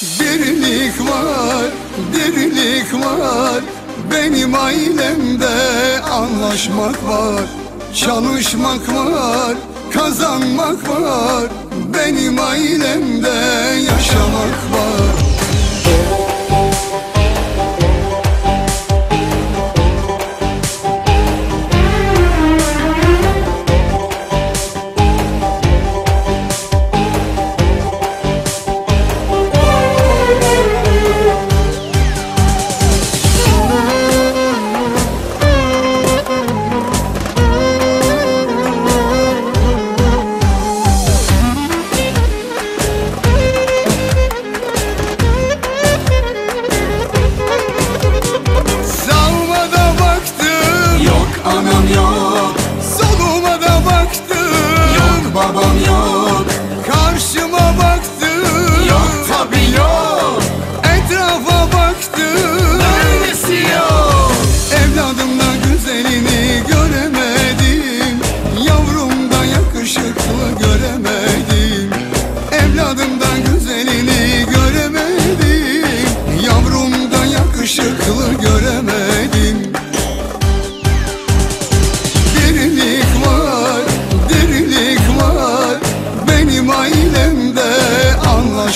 Dirlik var, dirlik var. Benim ailemde anlaşmak var Çalışmak var, kazanmak var. Benim ailemde yaşamak var.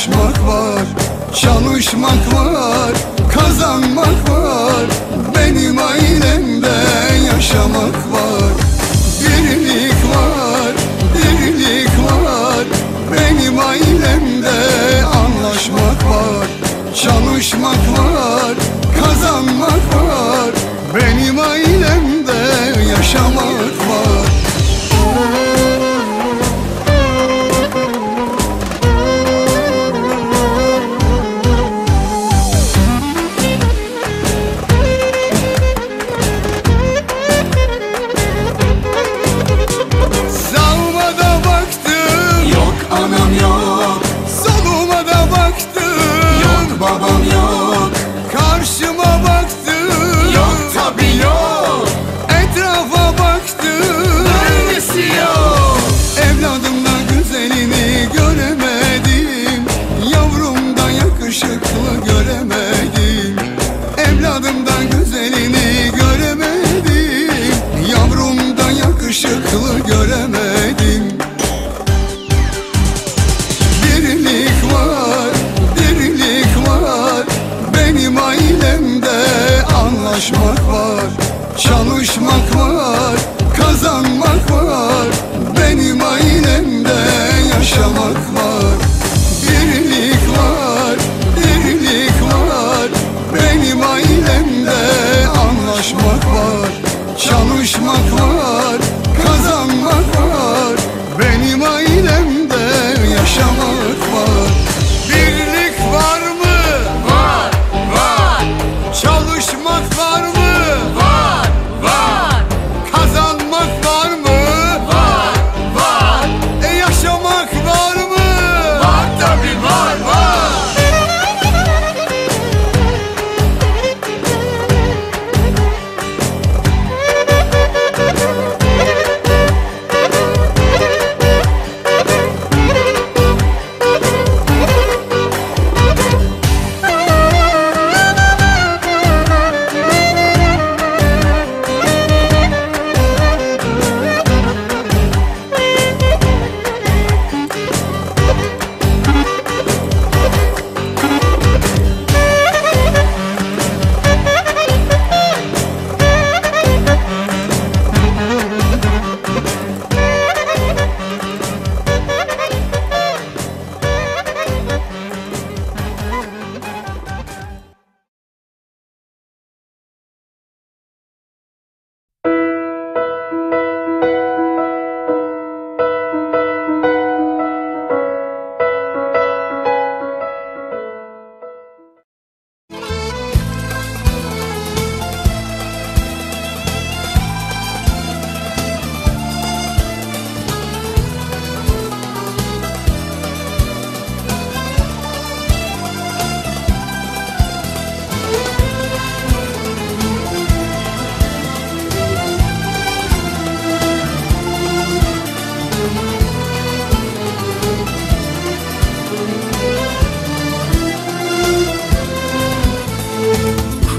Çalışmak var, çalışmak var, kazanmak var. Benim ailemde yaşamak var. Birini yaşamak var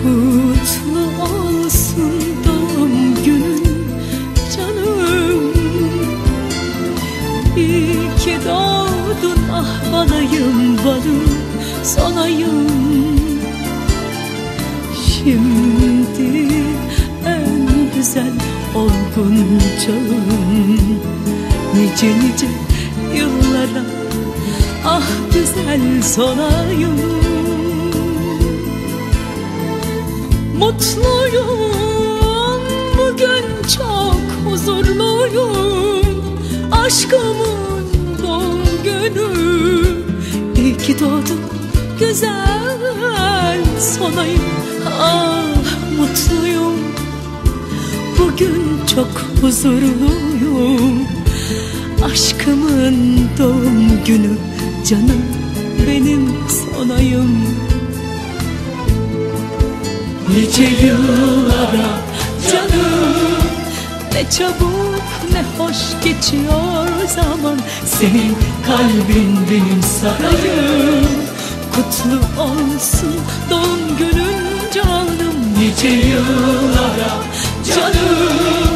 Kutlu olsun doğum günün canım. İyi ki doğdun ah balayım balım solayım Şimdi en güzel olgun çağım. Nice nice yıllara ah güzel solayım Mutluyum bugün çok huzurluyum. Aşkımın doğum günü. İyi ki doğdun güzel sonayım. Ah mutluyum. Bugün çok huzurluyum. Aşkımın doğum günü Canım benim sonayım Nice yıllara canım. Ne çabuk ne hoş geçiyor zaman. Senin kalbin benim sarayım. Kutlu olsun doğum günün canım. Nice yıllara canım.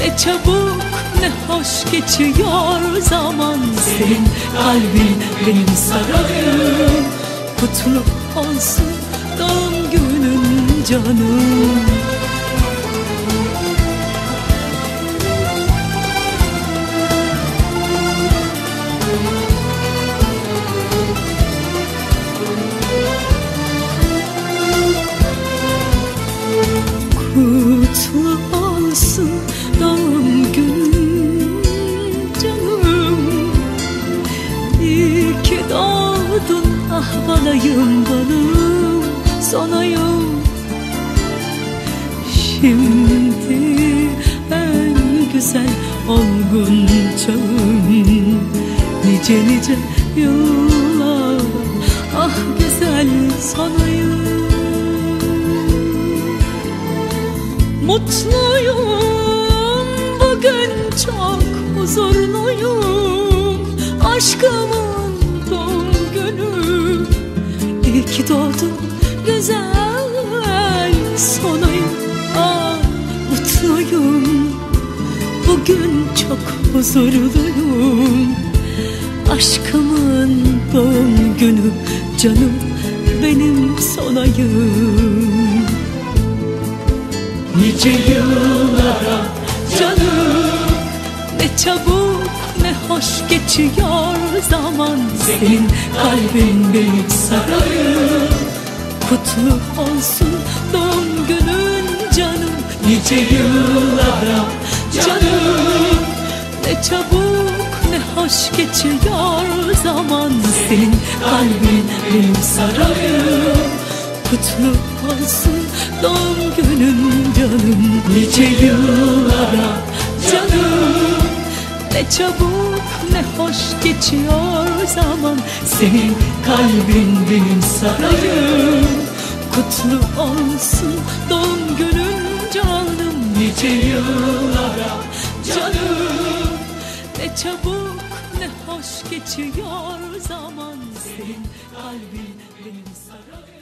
Ne çabuk ne hoş geçiyor zaman. Senin kalbin benim sarayım. Kutlu olsun canım. Kutlu olsun doğum günün canım. İyi ki doğdun ah balayım balım sonayım Şimdi en güzel olgun çağım. Nice nice yıllar ah güzel sonayım Mutluyum bugün çok huzurluyum. Aşkımın doğum günü İyi ki doğdun güzel çok huzurluyum. Aşkımın doğum günü Canım benim sonayım Nice yıllara canım. Ne çabuk ne hoş geçiyor zaman. Senin kalbin benim sarayım. Kutlu olsun doğum günün canım. Nice yıllara canım çabuk ne hoş geçiyor zaman. Senin kalbin benim sarayım. Kutlu olsun doğum günün canım. Nice yıllara canım. Ne çabuk ne hoş geçiyor zaman. Senin kalbin benim sarayım. Kutlu olsun doğum günün canım. Nice yıllara Çabuk ne hoş geçiyor zaman. Senin kalbin benim sarayım